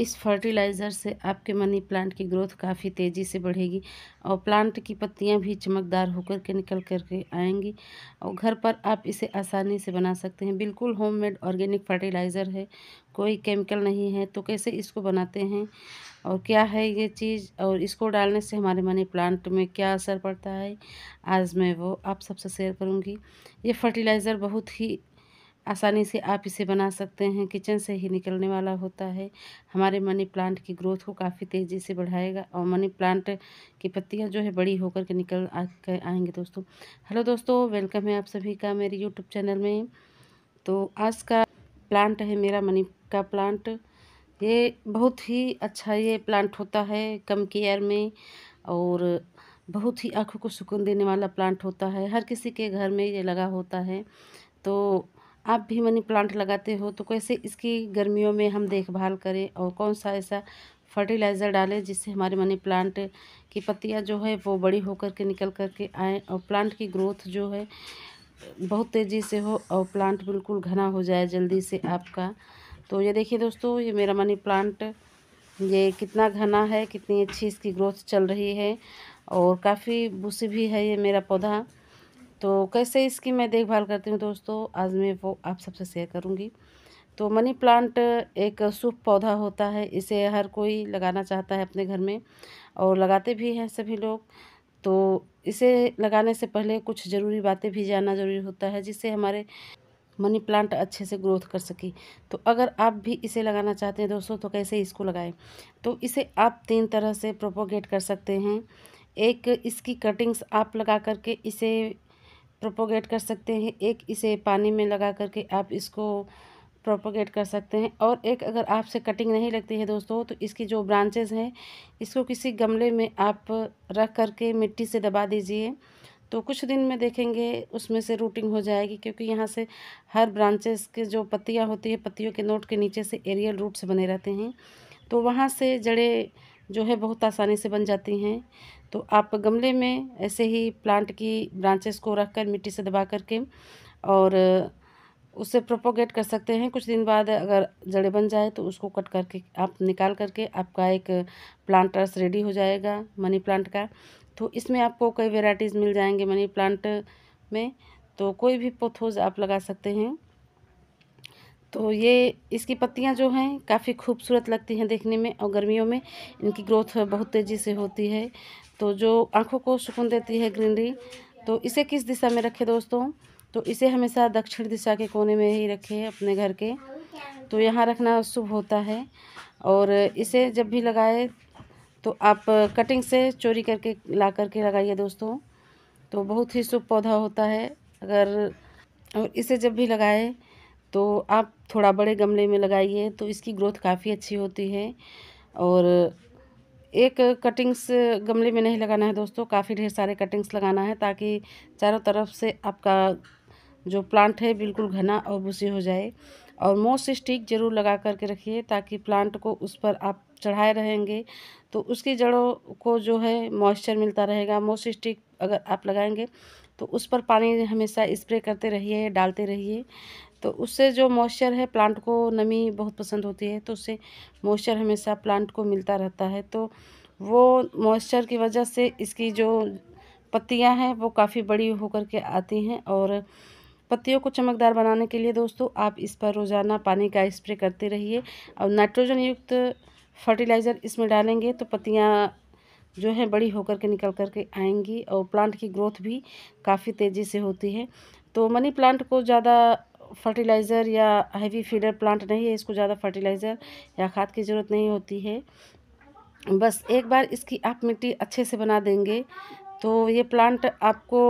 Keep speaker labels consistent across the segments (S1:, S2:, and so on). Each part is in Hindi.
S1: इस फर्टिलाइज़र से आपके मनी प्लांट की ग्रोथ काफ़ी तेज़ी से बढ़ेगी और प्लांट की पत्तियाँ भी चमकदार होकर के निकल कर के आएँगी और घर पर आप इसे आसानी से बना सकते हैं। बिल्कुल होममेड ऑर्गेनिक फर्टिलाइज़र है, कोई केमिकल नहीं है तो कैसे इसको बनाते हैं और क्या है ये चीज़ और इसको डालने से हमारे मनी प्लांट में क्या असर पड़ता है, आज मैं वो आप सबसे शेयर करूँगी। ये फर्टिलाइज़र बहुत ही आसानी से आप इसे बना सकते हैं। किचन से ही निकलने वाला होता है। हमारे मनी प्लांट की ग्रोथ को काफ़ी तेज़ी से बढ़ाएगा और मनी प्लांट की पत्तियाँ जो है बड़ी होकर के निकल आ आएँगे दोस्तों। हेलो दोस्तों, वेलकम है आप सभी का मेरे यूट्यूब चैनल में। तो आज का प्लांट है मेरा मनी का प्लांट। ये बहुत ही अच्छा ये प्लांट होता है कम केयर में और बहुत ही आँखों को सुकून देने वाला प्लांट होता है। हर किसी के घर में ये लगा होता है। तो आप भी मनी प्लांट लगाते हो तो कैसे इसकी गर्मियों में हम देखभाल करें और कौन सा ऐसा फर्टिलाइज़र डालें जिससे हमारे मनी प्लांट की पत्तियाँ जो है वो बड़ी होकर के निकल कर के आएँ और प्लांट की ग्रोथ जो है बहुत तेज़ी से हो और प्लांट बिल्कुल घना हो जाए जल्दी से आपका। तो ये देखिए दोस्तों, ये मेरा मनी प्लांट, ये कितना घना है, कितनी अच्छी इसकी ग्रोथ चल रही है और काफ़ी बुसी भी है ये मेरा पौधा। तो कैसे इसकी मैं देखभाल करती हूँ दोस्तों? आज मैं वो आप सबसे शेयर करूँगी। तो मनी प्लांट एक शुभ पौधा होता है, इसे हर कोई लगाना चाहता है अपने घर में और लगाते भी हैं सभी लोग। तो इसे लगाने से पहले कुछ ज़रूरी बातें भी जानना ज़रूरी होता है, जिससे हमारे मनी प्लांट अच्छे से ग्रोथ कर सके। तो अगर आप भी इसे लगाना चाहते हैं दोस्तों तो कैसे इसको लगाएँ? तो इसे आप तीन तरह से प्रोपोगेट कर सकते हैं। एक, इसकी कटिंग्स आप लगा करके इसे प्रोपोगेट कर सकते हैं। एक इसे पानी में लगा करके आप इसको प्रोपोगेट कर सकते हैं। और एक अगर आपसे कटिंग नहीं लगती है दोस्तों तो इसकी जो ब्रांचेज़ हैं, इसको किसी गमले में आप रख करके मिट्टी से दबा दीजिए। तो कुछ दिन में देखेंगे, उसमें से रूटिंग हो जाएगी, क्योंकि यहाँ से हर ब्रांचेस के जो पत्तियाँ होती है, पत्तियों के नोट के नीचे से एरियल रूट्स बने रहते हैं। तो वहाँ से जड़ें जो है बहुत आसानी से बन जाती हैं। तो आप गमले में ऐसे ही प्लांट की ब्रांचेस को रख कर मिट्टी से दबा करके और उसे प्रोपोगेट कर सकते हैं। कुछ दिन बाद अगर जड़ें बन जाए तो उसको कट करके आप निकाल करके आपका एक प्लांटर्स रेडी हो जाएगा मनी प्लांट का। तो इसमें आपको कई वेराइटीज़ मिल जाएँगे मनी प्लांट में। तो कोई भी पोथोज आप लगा सकते हैं। तो ये इसकी पत्तियाँ जो हैं काफ़ी खूबसूरत लगती हैं देखने में और गर्मियों में। इनकी ग्रोथ बहुत तेज़ी से होती है। तो जो आँखों को सुकून देती है ग्रीनरी तो इसे किस दिशा में रखें दोस्तों? तो इसे हमेशा दक्षिण दिशा के कोने में ही रखें अपने घर के। तो यहाँ रखना शुभ होता है और इसे जब भी लगाए तो आप कटिंग से चोरी करके ला करके लगाइए दोस्तों। तो बहुत ही शुभ पौधा होता है। अगर और इसे जब भी लगाए तो आप थोड़ा बड़े गमले में लगाइए तो इसकी ग्रोथ काफ़ी अच्छी होती है। और एक कटिंग्स गमले में नहीं लगाना है दोस्तों, काफ़ी ढेर सारे कटिंग्स लगाना है ताकि चारों तरफ़ से आपका जो प्लांट है बिल्कुल घना और भूसी हो जाए। और मोस स्टिक ज़रूर लगा करके रखिए ताकि प्लांट को उस पर आप चढ़ाए रहेंगे। तो उसकी जड़ों को जो है मॉइस्चर मिलता रहेगा। मोस स्टिक अगर आप लगाएँगे तो उस पर पानी हमेशा स्प्रे करते रहिए, डालते रहिए। तो उससे जो मॉइस्चर है, प्लांट को नमी बहुत पसंद होती है तो उससे मॉइस्चर हमेशा प्लांट को मिलता रहता है। तो वो मॉइस्चर की वजह से इसकी जो पत्तियाँ हैं, वो काफ़ी बड़ी होकर के आती हैं और पत्तियों को चमकदार बनाने के लिए दोस्तों, आप इस पर रोज़ाना पानी का स्प्रे करते रहिए। और नाइट्रोजन युक्त फर्टिलाइज़र इसमें डालेंगे तो पत्तियाँ जो है, बड़ी होकर के निकल कर के आएँगी और प्लांट की ग्रोथ भी काफ़ी तेज़ी से होती है। तो मनी प्लांट को ज़्यादा फर्टिलाइज़र या हैवी फीडर प्लांट नहीं है, इसको ज़्यादा फर्टिलाइज़र या खाद की ज़रूरत नहीं होती है। बस एक बार इसकी आप मिट्टी अच्छे से बना देंगे तो ये प्लांट आपको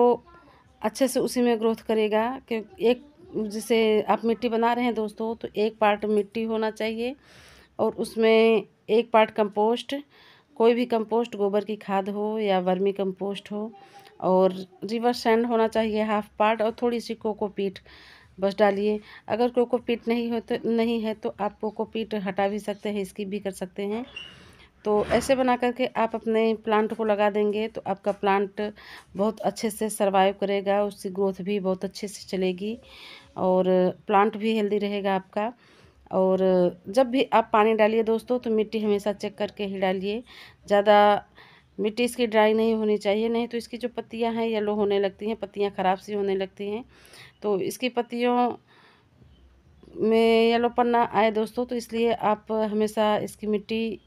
S1: अच्छे से उसी में ग्रोथ करेगा। कि एक जैसे आप मिट्टी बना रहे हैं दोस्तों तो एक पार्ट मिट्टी होना चाहिए और उसमें एक पार्ट कंपोस्ट कोई भी कंपोस्ट गोबर की खाद हो या वर्मी कंपोस्ट हो, और रिवर सैंड होना चाहिए हाफ़ पार्ट और थोड़ी सी कोकोपीट बस डालिए। अगर कोकोपीट नहीं हो तो नहीं है तो आप कोकोपीट हटा भी सकते हैं, इसकी भी कर सकते हैं। तो ऐसे बना करके आप अपने प्लांट को लगा देंगे तो आपका प्लांट बहुत अच्छे से सर्वाइव करेगा, उसकी ग्रोथ भी बहुत अच्छे से चलेगी और प्लांट भी हेल्दी रहेगा आपका। और जब भी आप पानी डालिए दोस्तों तो मिट्टी हमेशा चेक करके ही डालिए। ज़्यादा मिट्टी इसकी ड्राई नहीं होनी चाहिए, नहीं तो इसकी जो पत्तियाँ हैं येलो होने लगती हैं, पत्तियाँ ख़राब सी होने लगती हैं। तो इसकी पत्तियों में येलो पन्ना आए दोस्तों तो इसलिए आप हमेशा इसकी मिट्टी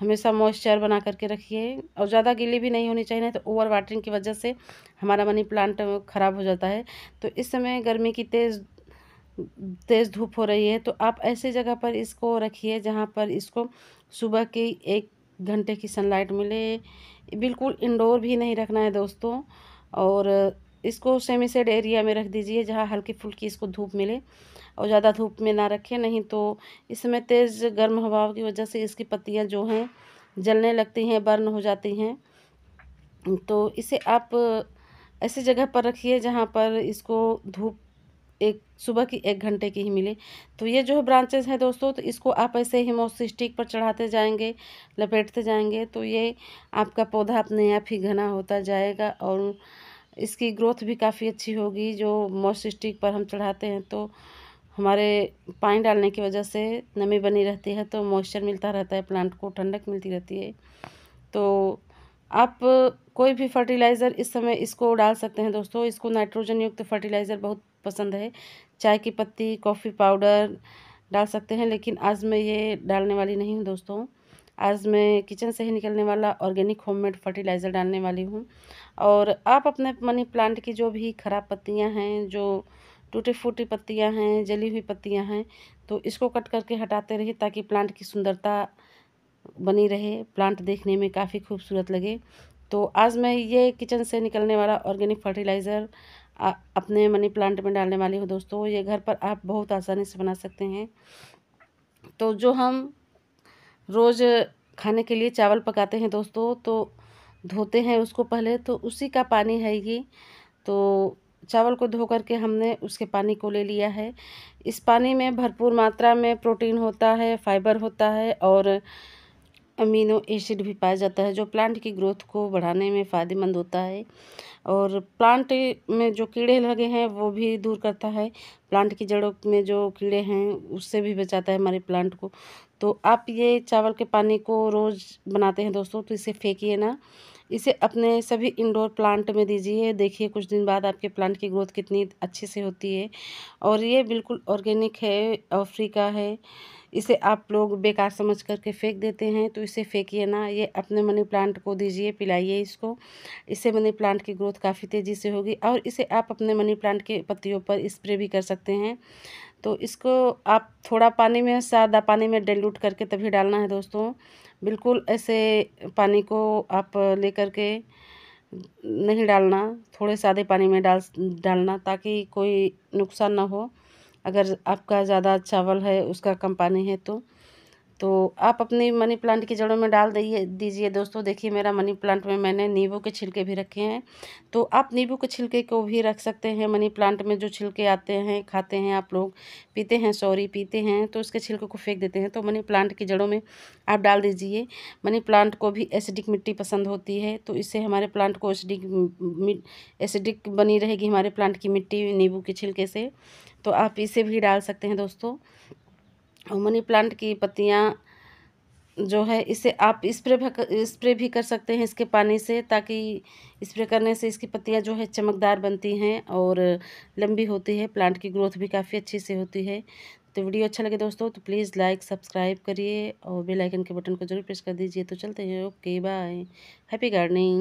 S1: हमेशा मॉइस्चर बना करके रखिए और ज़्यादा गीली भी नहीं होनी चाहिए, नहीं तो ओवर वाटरिंग की वजह से हमारा मनी प्लांट ख़राब हो जाता है। तो इस समय गर्मी की तेज़ तेज़ धूप हो रही है तो आप ऐसी जगह पर इसको रखिए जहाँ पर इसको सुबह की एक घंटे की सनलाइट मिले। बिल्कुल इंडोर भी नहीं रखना है दोस्तों। और इसको सेमी सेड एरिया में रख दीजिए जहाँ हल्की फुल्की इसको धूप मिले। और ज़्यादा धूप में ना रखें, नहीं तो इसमें तेज़ गर्म हवाओं की वजह से इसकी पत्तियाँ जो हैं जलने लगती हैं, बर्न हो जाती हैं। तो इसे आप ऐसी जगह पर रखिए जहाँ पर इसको धूप एक, सुबह की एक घंटे की ही मिले। तो ये जो है ब्रांचेस हैं दोस्तों तो इसको आप ऐसे ही स्टिक पर चढ़ाते जाएँगे, लपेटते जाएँगे तो ये आपका पौधा अपने आप ही घना होता जाएगा और इसकी ग्रोथ भी काफ़ी अच्छी होगी। जो मॉस स्टिक पर हम चढ़ाते हैं तो हमारे पानी डालने की वजह से नमी बनी रहती है तो मॉइस्चर मिलता रहता है प्लांट को ठंडक मिलती रहती है। तो आप कोई भी फर्टिलाइज़र इस समय इसको डाल सकते हैं दोस्तों। इसको नाइट्रोजन युक्त फर्टिलाइज़र बहुत पसंद है। चाय की पत्ती कॉफ़ी पाउडर डाल सकते हैं, लेकिन आज मैं ये डालने वाली नहीं हूँ दोस्तों। आज मैं किचन से ही निकलने वाला ऑर्गेनिक होममेड फर्टिलाइज़र डालने वाली हूँ। और आप अपने मनी प्लांट की जो भी ख़राब पत्तियाँ हैं, जो टूटी फूटी पत्तियाँ हैं, जली हुई पत्तियाँ हैं तो इसको कट करके हटाते रहिए ताकि प्लांट की सुंदरता बनी रहे प्लांट देखने में काफ़ी खूबसूरत लगे। तो आज मैं ये किचन से निकलने वाला ऑर्गेनिक फर्टिलाइज़र अपने मनी प्लांट में डालने वाली हूँ दोस्तों, ये घर पर आप बहुत आसानी से बना सकते हैं। तो जो हम रोज़ खाने के लिए चावल पकाते हैं दोस्तों तो धोते हैं उसको पहले तो उसी का पानी है ये। तो चावल को धो करके हमने उसके पानी को ले लिया है। इस पानी में भरपूर मात्रा में प्रोटीन होता है फाइबर होता है और अमीनो एसिड भी पाया जाता है, जो प्लांट की ग्रोथ को बढ़ाने में फ़ायदेमंद होता है। और प्लांट में जो कीड़े लगे हैं, वो भी दूर करता है। प्लांट की जड़ों में जो कीड़े हैं, उससे भी बचाता है हमारे प्लांट को। तो आप ये चावल के पानी को रोज़ बनाते हैं दोस्तों तो इसे फेंकिए ना। इसे अपने सभी इंडोर प्लांट में दीजिए। देखिए, कुछ दिन बाद आपके प्लांट की ग्रोथ कितनी अच्छे से होती है। और ये बिल्कुल ऑर्गेनिक है और फ्री का है। इसे आप लोग बेकार समझ करके फेंक देते हैं तो इसे फेंकिए ना। ये अपने मनी प्लांट को दीजिए, पिलाइए इसको। इससे मनी प्लांट की ग्रोथ काफ़ी तेज़ी से होगी। और इसे आप अपने मनी प्लांट के पत्तियों पर स्प्रे भी कर सकते हैं। तो इसको आप थोड़ा पानी में, सादा पानी में डाइल्यूट करके तभी डालना है दोस्तों। बिल्कुल ऐसे पानी को आप ले करके नहीं डालना, थोड़े सादे पानी में डाल, डालना ताकि कोई नुकसान ना हो। अगर आपका ज़्यादा चावल है, उसका कम पानी है तो। तो आप अपनी मनी प्लांट की जड़ों में डाल दिए दीजिए। दोस्तों, देखिए, मेरा मनी प्लांट में मैंने नींबू के छिलके भी रखे हैं। तो आप नींबू के छिलके को भी रख सकते हैं। मनी प्लांट में जो छिलके आते हैं, खाते हैं आप लोग, पीते हैं सॉरी पीते हैं तो उसके छिलके को फेंक देते हैं। तो मनी प्लांट की जड़ों में आप डाल दीजिए। मनी प्लांट को भी एसिडिक मिट्टी पसंद होती है तो इससे हमारे प्लांट को एसिडिक एसिडिक बनी रहेगी हमारे प्लांट की मिट्टी नींबू के छिलके से। तो आप इसे भी डाल सकते हैं, दोस्तों। और मनी प्लांट की पत्तियाँ जो है, इसे आप स्प्रे स्प्रे भी कर सकते हैं इसके पानी से, ताकि स्प्रे करने से इसकी पत्तियाँ जो है चमकदार बनती हैं और लंबी होती है। प्लांट की ग्रोथ भी काफ़ी अच्छी से होती है। तो वीडियो अच्छा लगे दोस्तों तो प्लीज़ लाइक, सब्सक्राइब करिए और बेल आइकन के बटन को ज़रूर प्रेस कर दीजिए। तो चलते हैं, ओके, बाय। Happy gardening.